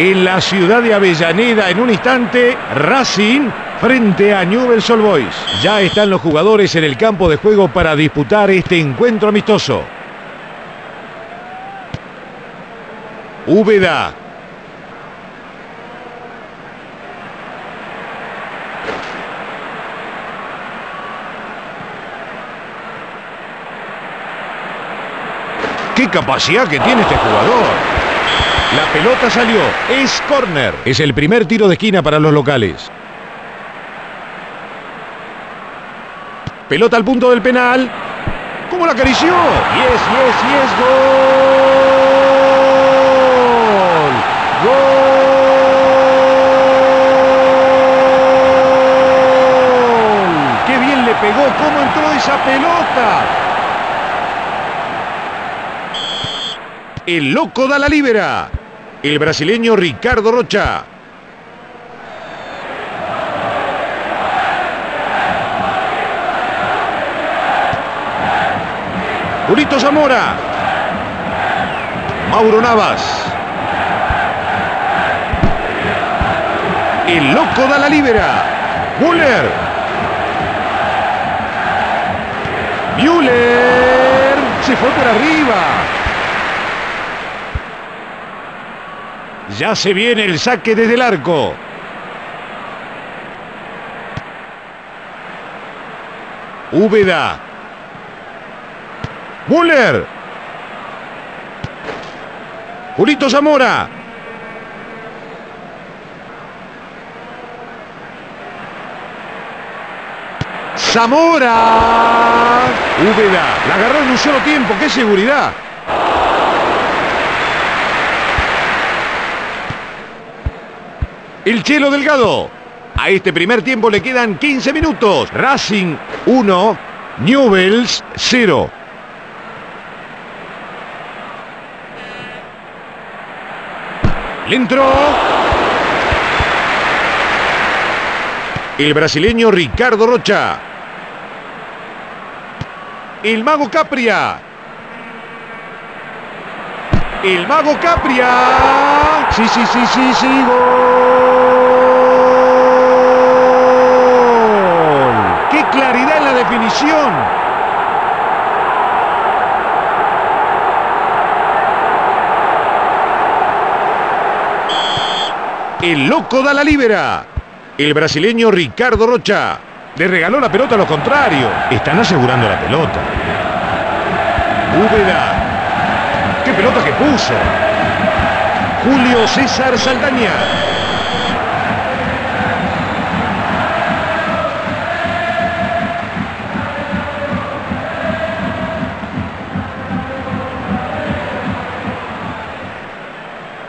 En la ciudad de Avellaneda, en un instante, Racing frente a Newell's Old Boys. Ya están los jugadores en el campo de juego para disputar este encuentro amistoso. Úbeda. ¡Qué capacidad que tiene este jugador! La pelota salió. Es córner. Es el primer tiro de esquina para los locales. Pelota al punto del penal. ¿Cómo la acarició? Yes, yes, yes, gol. Gol. Qué bien le pegó. ¿Cómo entró esa pelota? El loco da la libera. El brasileño Ricardo Rocha. Julito Zamora. Mauro Navas. El loco da la libera. Müller. Müller. Se fue por arriba. Ya se viene el saque desde el arco. Úbeda. Müller. Julito Zamora. Zamora. Úbeda. La agarró en un solo tiempo. ¡Qué seguridad! El Chelo Delgado. A este primer tiempo le quedan 15 minutos. Racing 1, Newells 0. Le entró. El brasileño Ricardo Rocha. El mago Capria. El mago Capria. Sí, sí, sí, sí, sí, gol. ¡Qué claridad en la definición! El loco da la libera. El brasileño Ricardo Rocha. Le regaló la pelota a los contrarios. Están asegurando la pelota. Úbeda. ¡Qué pelota que puso! Julio César Saldaña.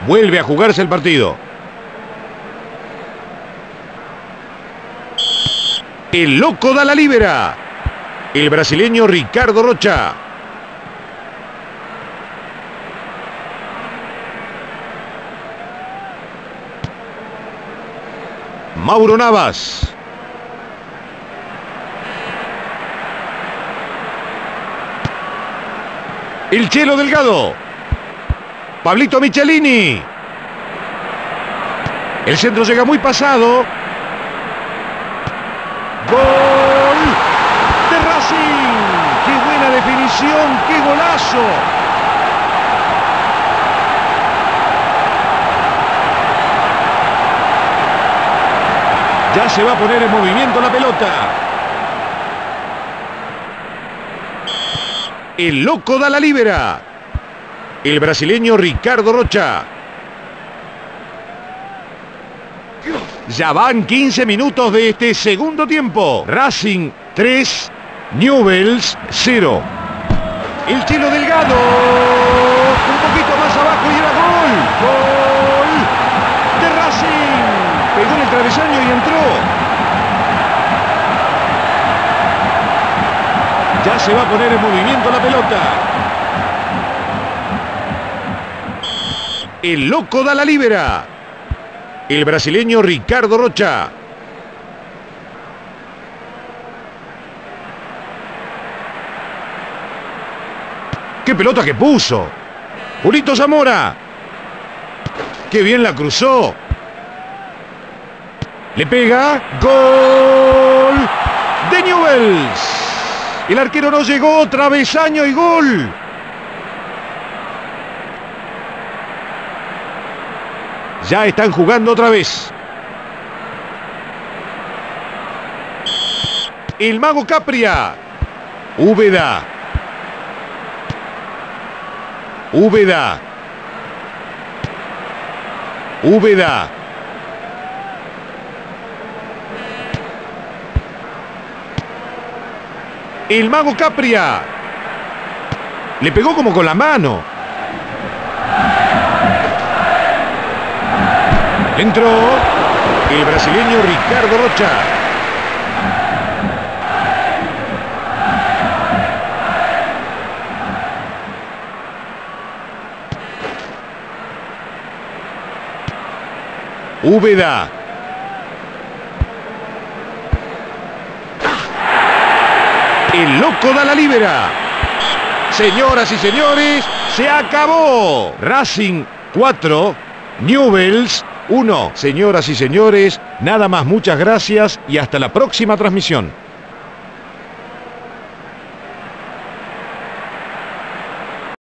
Vuelve a jugarse el partido. El loco da la libera. El brasileño Ricardo Rocha. Mauro Navas. El Chelo Delgado. Pablito Michelini. El centro llega muy pasado. Gol de Racing. Qué buena definición, qué golazo. Ya se va a poner en movimiento la pelota. El loco da la libera. El brasileño Ricardo Rocha. Ya van 15 minutos de este segundo tiempo. Racing 3, Newells 0. El Chelo Delgado. Un poquito más abajo y era gol. Gol de Racing. Pegó en el travesaño y entró. Ya se va a poner en movimiento la pelota. El loco da la libera. El brasileño Ricardo Rocha. ¡Qué pelota que puso! Julito Zamora. ¡Qué bien la cruzó! Le pega. ¡Gol! De Newells. El arquero no llegó. Travesaño y gol. Ya están jugando otra vez. El mago Capria. Úbeda. Úbeda. Úbeda. El mago Capria. Le pegó como con la mano. Entró el brasileño Ricardo Rocha. Úbeda. El loco da la libera. Señoras y señores, se acabó. Racing 4, Newells 1. Señoras y señores, nada más muchas gracias y hasta la próxima transmisión.